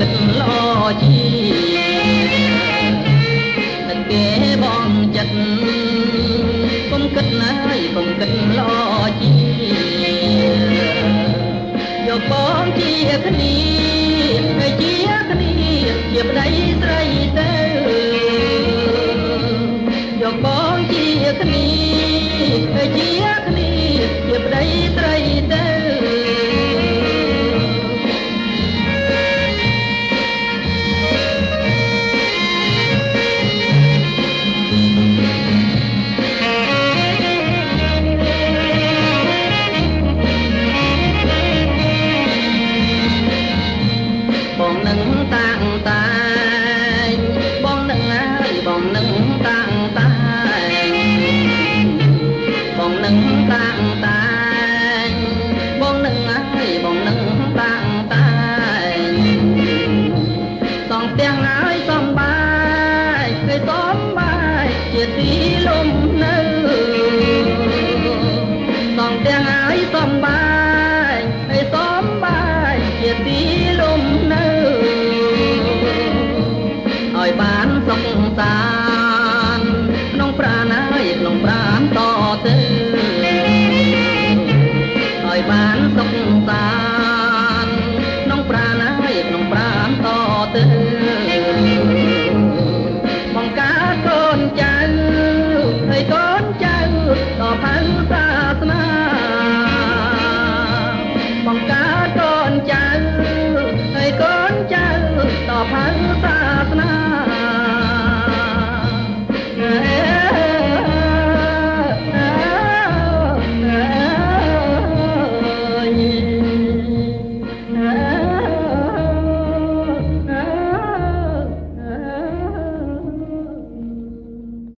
ដឹកលោជីនឹកគេបងចិត្តកុំគិតណាយកុំគិតលោជីយកបងជាគ្នាហើយជាគ្នាជាប្តីស្រីទៅយកបងជាគ្នាហើយជា សំបាយគេសំបាយជាទីលំនៅសងទាំងហើយសំបាយហើយសំបាយជាទីលំនៅឲ្យបានសុខសានក្នុងប្រាណហើយក្នុងប្រាណតទៅឲ្យបានសុខសានក្នុងប្រាណហើយក្នុងប្រាណតទៅ